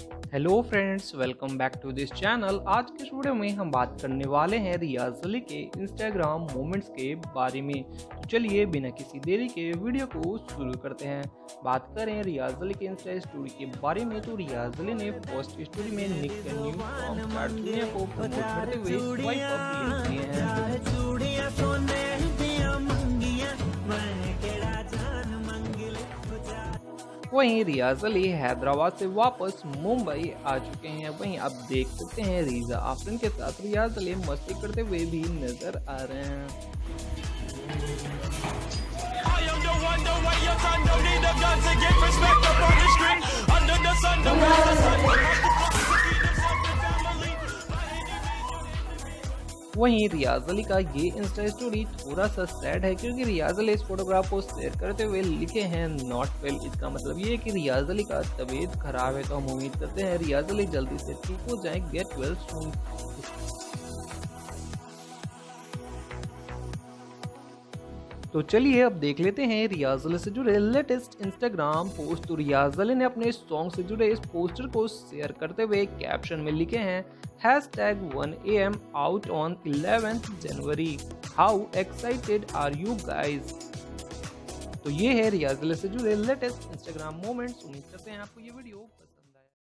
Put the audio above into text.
Hello friends welcome back to this channel आज के video में हम बात करने वाले हैं रियाज अली के इंस्टाग्राम मोमेंट्स के बारे में। तो चलिए बिना किसी देरी के वीडियो को शुरू करते हैं। बात करें रियाज अली के इंस्टा स्टोरी के बारे में तो रियाज अली ने पोस्ट स्टोरी में निक को प्रमोट करते हुए वहीं रियाज अली हैदराबाद से वापस मुंबई आ चुके हैं। वहीं आप देख सकते हैं रीजा आफरीन के साथ रियाज अली मस्ती करते हुए भी नज़र आ रहे हैं। वहीं रियाज अली का ये इंस्टा स्टोरी थोड़ा सा सैड है, क्योंकि रियाज अली इस फोटोग्राफ को शेयर करते हुए लिखे हैं नॉट वेल इसका मतलब ये है कि रियाज अली का तबीयत खराब है तो हम उम्मीद करते हैं रियाज अली जल्दी से ठीक हो जाए गेट वेल सून तो चलिए अब देख लेते हैं रियाज अली से जुड़े लेटेस्ट इंस्टाग्राम पोस्ट तो रियाज अली ने अपने सॉन्ग से जुड़े इस पोस्टर को शेयर करते हुए कैप्शन में लिखे हैं hashtag one A M out on eleventh January how excited are you guys तो ये है रियाज अली से जुड़े लेटेस्ट इंस्टाग्राम मोमेंट्स उम्मीद करते हैं आपको ये वीडियो